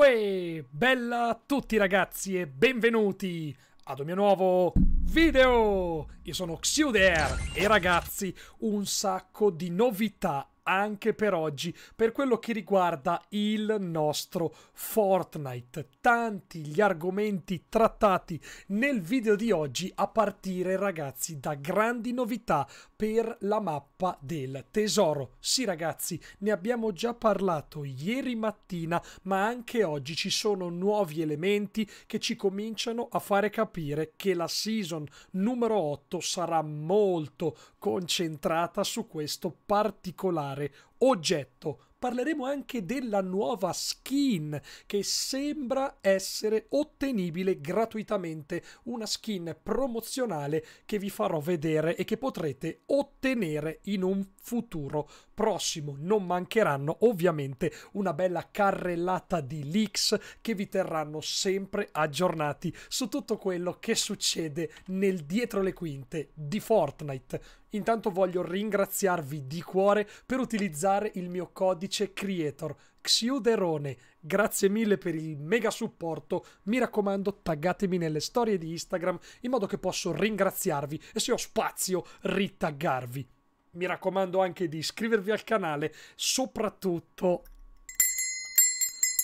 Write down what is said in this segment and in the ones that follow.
Uè, bella a tutti ragazzi e benvenuti ad un mio nuovo video! Io sono Xuder e ragazzi, un sacco di novità anche per oggi per quello che riguarda il nostro Fortnite. Tanti gli argomenti trattati nel video di oggi a partire ragazzi da grandi novità per la mappa del tesoro. Sì ragazzi, ne abbiamo già parlato ieri mattina, ma anche oggi ci sono nuovi elementi che ci cominciano a fare capire che la season numero 8 sarà molto concentrata su questo particolare oggetto. Parleremo anche della nuova skin che sembra essere ottenibile gratuitamente, una skin promozionale che vi farò vedere e che potrete ottenere in un futuro prossimo. Non mancheranno ovviamente una bella carrellata di leaks che vi terranno sempre aggiornati su tutto quello che succede nel dietro le quinte di Fortnite. Intanto voglio ringraziarvi di cuore per utilizzare il mio codice creator Xiuderone. Grazie mille per il mega supporto. Mi raccomando, taggatemi nelle storie di Instagram in modo che posso ringraziarvi e se ho spazio ritaggarvi. Mi raccomando anche di iscrivervi al canale, soprattutto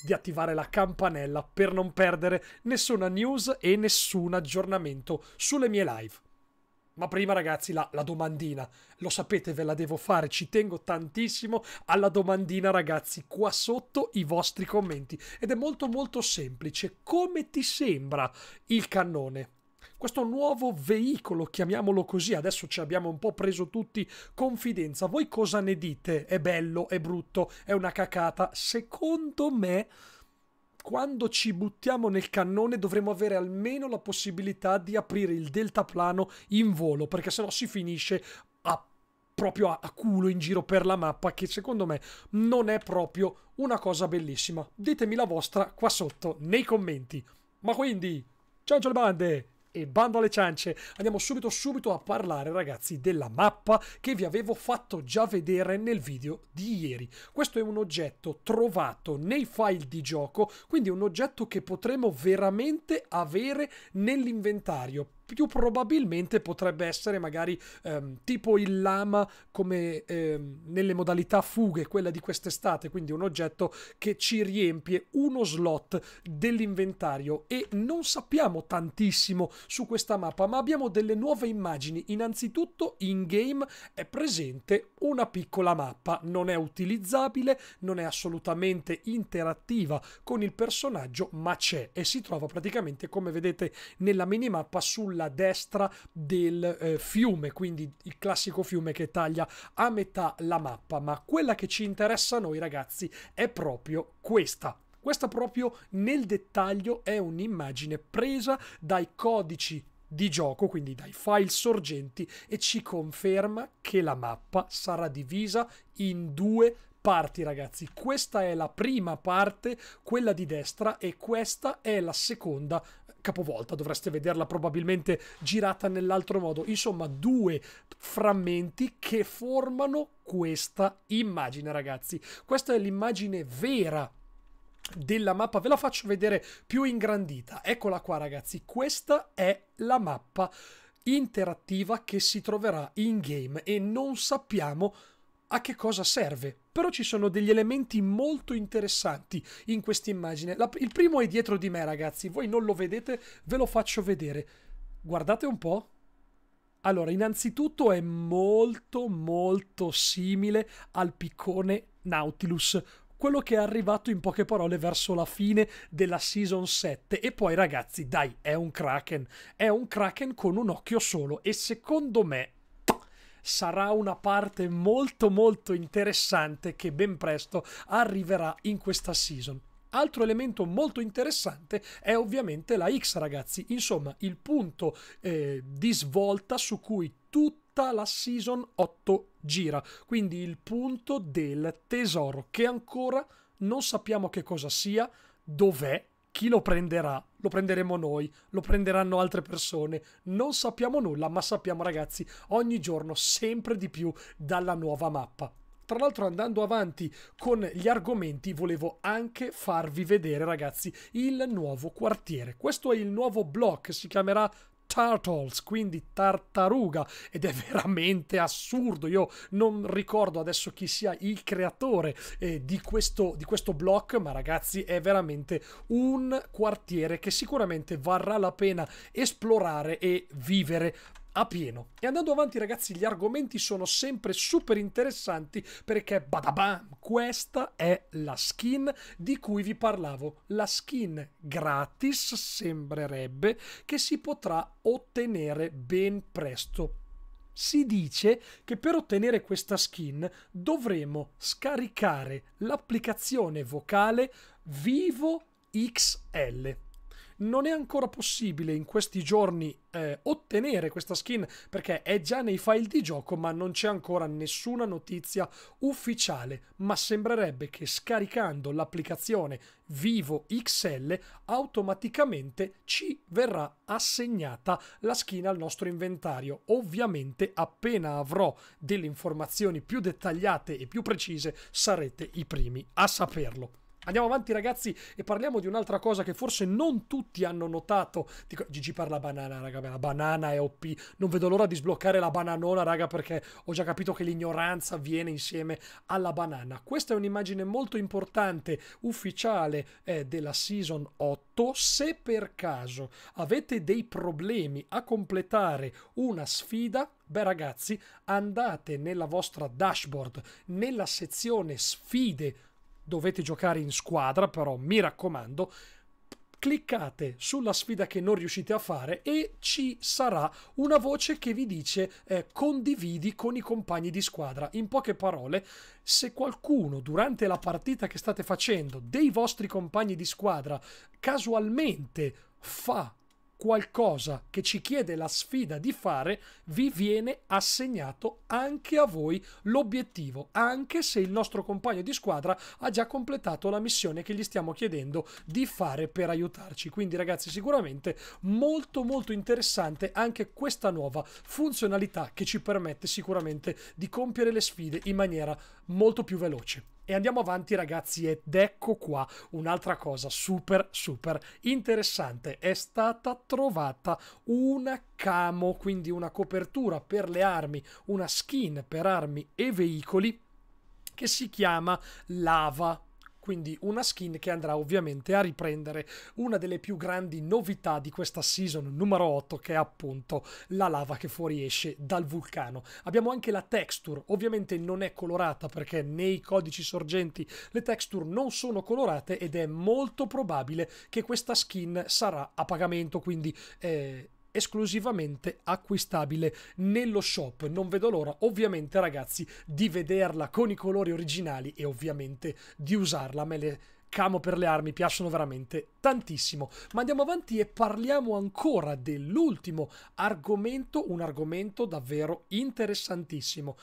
di attivare la campanella per non perdere nessuna news e nessun aggiornamento sulle mie live. Ma prima ragazzi la, la, domandina, lo sapete ve la devo fare, ci tengo tantissimo alla domandina ragazzi, qua sotto i vostri commenti ed è molto molto semplice, come ti sembra il cannone? Questo nuovo veicolo, chiamiamolo così, adesso ci abbiamo un po' preso tutti confidenza, voi cosa ne dite? È bello, è brutto, è una cacata? Secondo me quando ci buttiamo nel cannone dovremo avere almeno la possibilità di aprire il deltaplano in volo, perché sennò si finisce a proprio a, culo in giro per la mappa, che secondo me non è proprio una cosa bellissima. Ditemi la vostra qua sotto nei commenti. Ma quindi, ciao ciao le bande! E bando alle ciance, andiamo subito subito a parlare ragazzi della mappa che vi avevo fatto già vedere nel video di ieri. Questo è un oggetto trovato nei file di gioco, quindi un oggetto che potremo veramente avere nell'inventario più probabilmente potrebbe essere magari ehm, tipo il lama come ehm, nelle modalità fughe, quella di quest'estate, quindi un oggetto che ci riempie uno slot dell'inventario e non sappiamo tantissimo su questa mappa, ma abbiamo delle nuove immagini. Innanzitutto in game è presente una piccola mappa, non è utilizzabile, non è assolutamente interattiva con il personaggio, ma c'è e si trova praticamente come vedete nella minimappa sul sulla destra del eh, fiume, quindi il classico fiume che taglia a metà la mappa, ma quella che ci interessa a noi ragazzi è proprio questa. Questa proprio nel dettaglio è un'immagine presa dai codici di gioco, quindi dai file sorgenti, e ci conferma che la mappa sarà divisa in due parti, ragazzi. Questa è la prima parte, quella di destra, e questa è la seconda capovolta, dovreste vederla probabilmente girata nell'altro modo. Insomma, due frammenti che formano questa immagine, ragazzi. Questa è l'immagine vera della mappa, ve la faccio vedere più ingrandita. Eccola qua, ragazzi. Questa è la mappa interattiva che si troverà in game e non sappiamo a che cosa serve. Però ci sono degli elementi molto interessanti in questa immagine. Il primo è dietro di me, ragazzi. Voi non lo vedete, ve lo faccio vedere. Guardate un po'. Allora, innanzitutto è molto molto simile al piccone Nautilus, quello che è arrivato in poche parole verso la fine della season 7 e poi ragazzi, dai, è un Kraken, è un Kraken con un occhio solo e secondo me sarà una parte molto molto interessante che ben presto arriverà in questa season. Altro elemento molto interessante è ovviamente la X, ragazzi. Insomma, il punto eh, di svolta su cui tutta la season 8 gira. Quindi il punto del tesoro, che ancora non sappiamo che cosa sia, dov'è, chi lo prenderà. Lo prenderemo noi, lo prenderanno altre persone. Non sappiamo nulla, ma sappiamo, ragazzi, ogni giorno sempre di più dalla nuova mappa. Tra l'altro andando avanti con gli argomenti volevo anche farvi vedere ragazzi il nuovo quartiere. Questo è il nuovo block, si chiamerà Turtles, quindi tartaruga, ed è veramente assurdo. Io non ricordo adesso chi sia il creatore eh, di, questo, di questo block, ma ragazzi è veramente un quartiere che sicuramente varrà la pena esplorare e vivere a pieno. E andando avanti, ragazzi, gli argomenti sono sempre super interessanti perché badabam, questa è la skin di cui vi parlavo. La skin gratis sembrerebbe che si potrà ottenere ben presto. Si dice che per ottenere questa skin dovremo scaricare l'applicazione vocale Vivo XL non è ancora possibile in questi giorni eh, ottenere questa skin perché è già nei file di gioco ma non c'è ancora nessuna notizia ufficiale. Ma sembrerebbe che scaricando l'applicazione Vivo XL automaticamente ci verrà assegnata la skin al nostro inventario. Ovviamente appena avrò delle informazioni più dettagliate e più precise sarete i primi a saperlo Andiamo avanti ragazzi e parliamo di un'altra cosa che forse non tutti hanno notato. Dico, Gigi parla banana, raga, la banana è OP. Non vedo l'ora di sbloccare la bananona, raga, perché ho già capito che l'ignoranza viene insieme alla banana. Questa è un'immagine molto importante, ufficiale eh, della Season 8. Se per caso avete dei problemi a completare una sfida, Beh ragazzi, andate nella vostra dashboard, nella sezione sfide dovete giocare in squadra, però mi raccomando, cliccate sulla sfida che non riuscite a fare e ci sarà una voce che vi dice eh, condividi con i compagni di squadra. In poche parole, se qualcuno durante la partita che state facendo dei vostri compagni di squadra casualmente fa qualcosa che ci chiede la sfida di fare, vi viene assegnato anche a voi l'obiettivo, anche se il nostro compagno di squadra ha già completato la missione che gli stiamo chiedendo di fare per aiutarci. Quindi ragazzi, sicuramente molto molto interessante anche questa nuova funzionalità che ci permette sicuramente di compiere le sfide in maniera molto più veloce. E andiamo avanti ragazzi ed ecco qua un'altra cosa super super interessante. È stata trovata una camo, quindi una copertura per le armi, una skin per armi e veicoli che si chiama Lava quindi una skin che andrà ovviamente a riprendere una delle più grandi novità di questa season numero 8 che è appunto la lava che fuoriesce dal vulcano. Abbiamo anche la texture, ovviamente non è colorata perché nei codici sorgenti le texture non sono colorate ed è molto probabile che questa skin sarà a pagamento, quindi eh, esclusivamente acquistabile nello shop. Non vedo l'ora, ovviamente, ragazzi, di vederla con i colori originali e ovviamente di usarla. Me le camo per le armi piacciono veramente tantissimo. Ma andiamo avanti e parliamo ancora dell'ultimo argomento, un argomento davvero interessantissimo.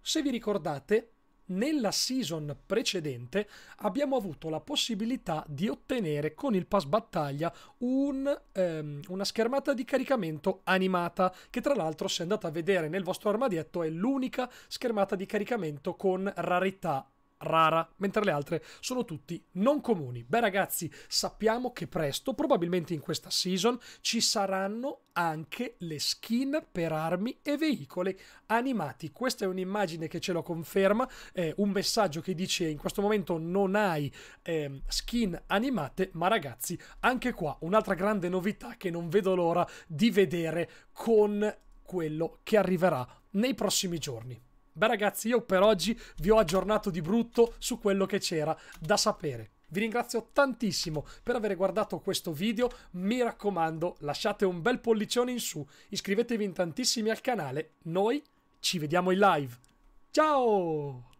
Se vi ricordate, nella season precedente abbiamo avuto la possibilità di ottenere con il pass battaglia un, ehm, una schermata di caricamento animata che tra l'altro se andate a vedere nel vostro armadietto è l'unica schermata di caricamento con rarità rara, mentre le altre sono tutti non comuni. Beh ragazzi, sappiamo che presto, probabilmente in questa season, ci saranno anche le skin per armi e veicoli animati. Questa è un'immagine che ce lo conferma, è un messaggio che dice in questo momento non hai eh, skin animate, ma ragazzi, anche qua un'altra grande novità che non vedo l'ora di vedere con quello che arriverà nei prossimi giorni. Beh ragazzi, io per oggi vi ho aggiornato di brutto su quello che c'era da sapere. Vi ringrazio tantissimo per aver guardato questo video, mi raccomando lasciate un bel pollicione in su, iscrivetevi in tantissimi al canale, noi ci vediamo in live. Ciao!